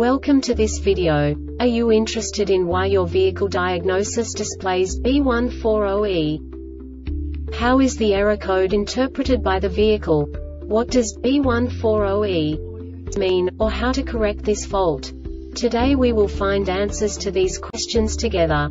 Welcome to this video. Are you interested in why your vehicle diagnosis displays B140E? How is the error code interpreted by the vehicle? What does B140E mean, or how to correct this fault? Today we will find answers to these questions together.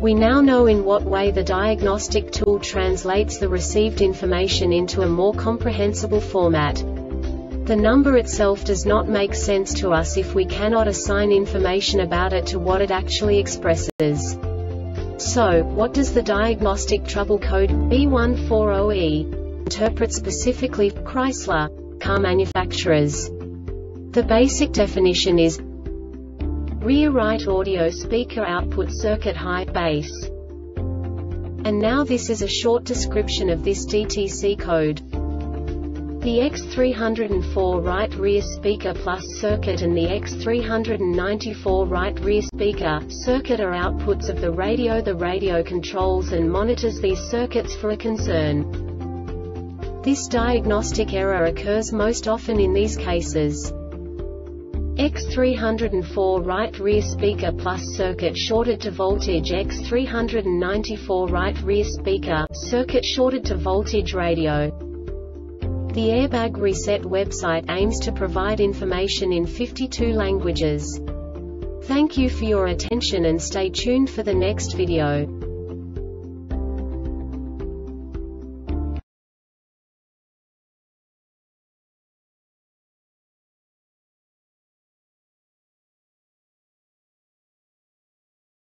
We now know in what way the diagnostic tool translates the received information into a more comprehensible format. The number itself does not make sense to us if we cannot assign information about it to what it actually expresses. So, what does the diagnostic trouble code B140E interpret specifically Chrysler car manufacturers? The basic definition is rear right audio speaker output circuit high base. And now this is a short description of this DTC code. The X304 right rear speaker plus circuit and the X394 right rear speaker circuit are outputs of the radio. The radio controls and monitors these circuits for a concern. This diagnostic error occurs most often in these cases. X304 right rear speaker plus circuit shorted to voltage X394 right rear speaker circuit shorted to voltage radio. The Airbag Reset website aims to provide information in 52 languages. Thank you for your attention and stay tuned for the next video.